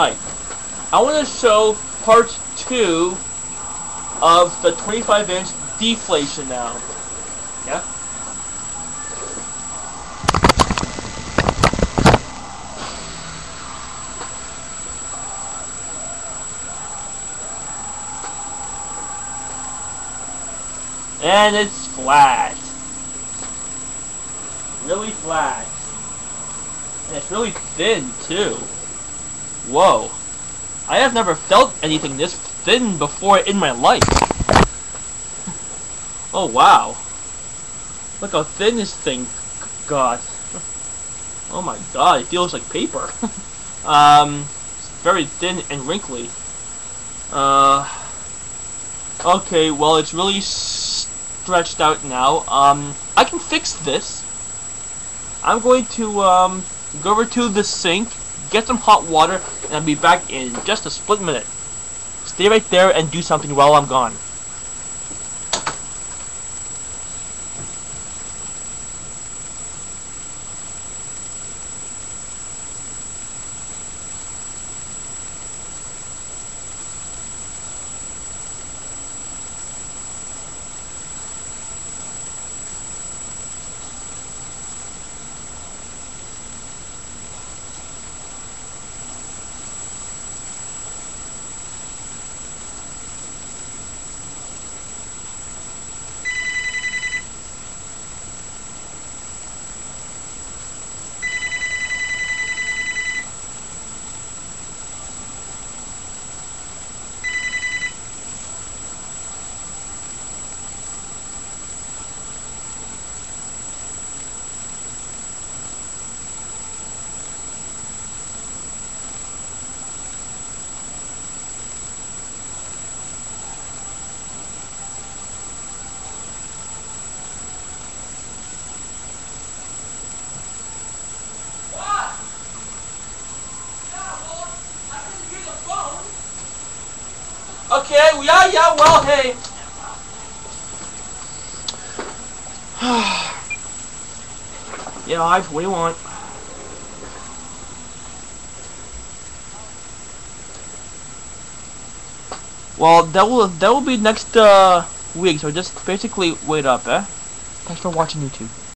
Hi. I want to show part 2 of the 25 inch deflation now. Yeah? And it's flat. Really flat. And it's really thin, too. Whoa. I have never felt anything this thin before in my life. oh, wow. Look how thin this thing got. Oh my god, it feels like paper. um, very thin and wrinkly. Uh, okay, well, it's really stretched out now. Um, I can fix this. I'm going to, um, go over to the sink, get some hot water, and I'll be back in just a split minute. Stay right there and do something while I'm gone. Okay, yeah, yeah, well, hey. yeah, I, what do you want? Well, that will that will be next uh, week. So just basically wait up, eh? Thanks for watching YouTube.